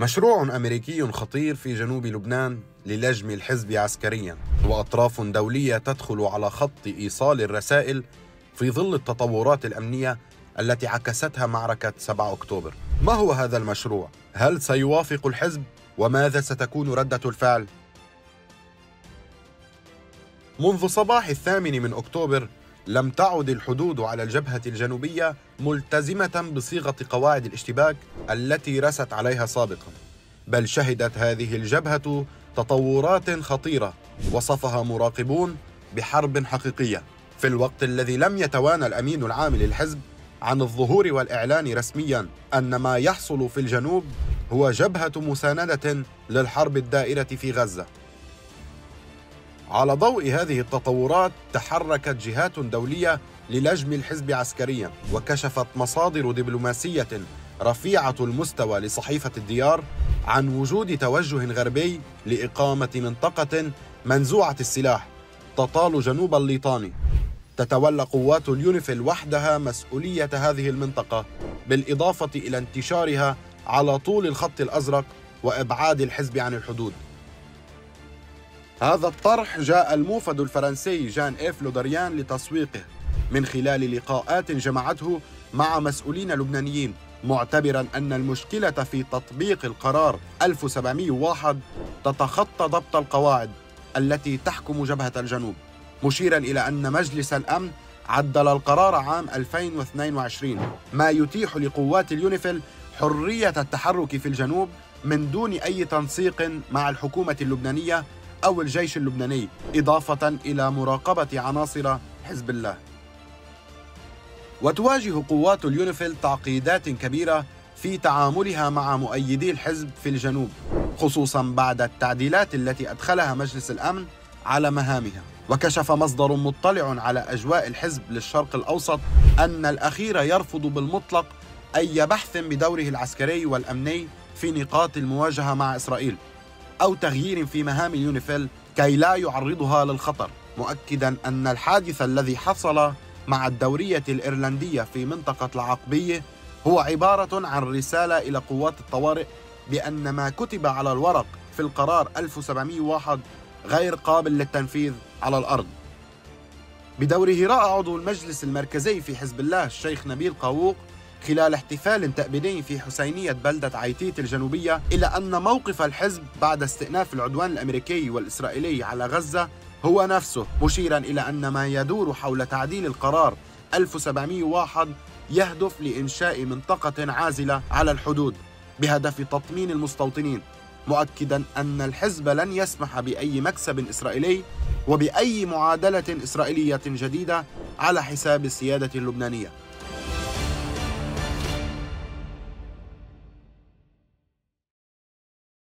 مشروع أمريكي خطير في جنوب لبنان للجم الحزب عسكريا وأطراف دولية تدخل على خط إيصال الرسائل في ظل التطورات الأمنية التي عكستها معركة 7 أكتوبر ما هو هذا المشروع؟ هل سيوافق الحزب؟ وماذا ستكون ردة الفعل؟ منذ صباح الثامن من أكتوبر لم تعد الحدود على الجبهة الجنوبية ملتزمة بصيغة قواعد الاشتباك التي رست عليها سابقا. بل شهدت هذه الجبهة تطورات خطيرة وصفها مراقبون بحرب حقيقية. في الوقت الذي لم يتوانى الأمين العام للحزب عن الظهور والإعلان رسميا أن ما يحصل في الجنوب هو جبهة مساندة للحرب الدائرة في غزة. على ضوء هذه التطورات تحركت جهات دولية للجم الحزب عسكريا وكشفت مصادر دبلوماسية رفيعة المستوى لصحيفة الديار عن وجود توجه غربي لإقامة منطقة منزوعة السلاح تطال جنوب الليطاني. تتولى قوات اليونيفيل وحدها مسؤولية هذه المنطقة بالإضافة إلى انتشارها على طول الخط الأزرق وإبعاد الحزب عن الحدود. هذا الطرح جاء الموفد الفرنسي جان إيف لودريان لتسويقه من خلال لقاءات جمعته مع مسؤولين لبنانيين معتبرا أن المشكلة في تطبيق القرار 1701 تتخطى ضبط القواعد التي تحكم جبهة الجنوب مشيرا إلى أن مجلس الأمن عدل القرار عام 2022 ما يتيح لقوات اليونيفيل حرية التحرك في الجنوب من دون أي تنسيق مع الحكومة اللبنانية أو الجيش اللبناني إضافة إلى مراقبة عناصر حزب الله. وتواجه قوات اليونيفيل تعقيدات كبيرة في تعاملها مع مؤيدي الحزب في الجنوب خصوصا بعد التعديلات التي أدخلها مجلس الأمن على مهامها. وكشف مصدر مطلع على أجواء الحزب للشرق الأوسط أن الأخير يرفض بالمطلق أي بحث بدوره العسكري والأمني في نقاط المواجهة مع إسرائيل. أو تغيير في مهام اليونيفيل كي لا يعرضها للخطر مؤكدا أن الحادث الذي حصل مع الدورية الإيرلندية في منطقة العقبية هو عبارة عن رسالة إلى قوات الطوارئ بأن ما كتب على الورق في القرار 1701 غير قابل للتنفيذ على الأرض. بدوره رأى عضو المجلس المركزي في حزب الله الشيخ نبيل قاووق خلال احتفال تأبيدي في حسينية بلدة عيتيت الجنوبية إلى أن موقف الحزب بعد استئناف العدوان الأمريكي والإسرائيلي على غزة هو نفسه مشيرا إلى أن ما يدور حول تعديل القرار 1701 يهدف لإنشاء منطقة عازلة على الحدود بهدف تطمين المستوطنين مؤكدا أن الحزب لن يسمح بأي مكسب إسرائيلي وبأي معادلة إسرائيلية جديدة على حساب السيادة اللبنانية.